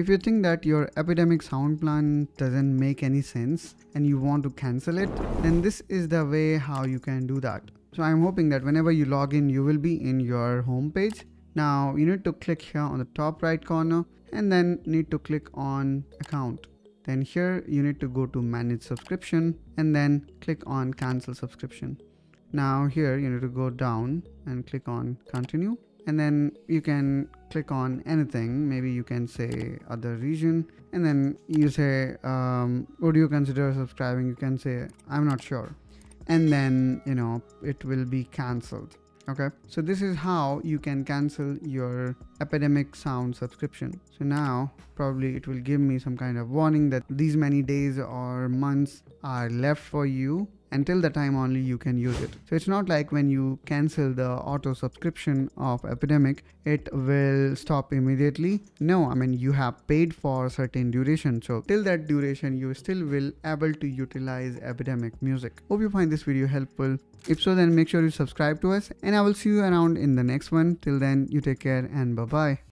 If you think that your Epidemic sound plan doesn't make any sense and you want to cancel it, then this is the way how you can do that. So I'm hoping that whenever you log in, you will be in your home page. Now you need to click here on the top right corner and then need to click on account. Then here you need to go to manage subscription and then click on cancel subscription. Now here you need to go down and click on continue and then you can click on anything. Maybe you can say other region. And then you say um, would you consider subscribing? You can say i'm not sure. And then you know it will be cancelled. Okay? So this is how you can cancel your epidemic sound subscription. So now probably it will give me some kind of warning that these many days or months are left for you until the time only you can use it. So it's not like when you cancel the auto subscription of epidemic it will stop immediately. No i mean you have paid for a certain duration. So till that duration you still will able to utilize epidemic music. Hope you find this video helpful. If so then make sure you subscribe to us and i will see you around in the next one. Till then you take care and bye bye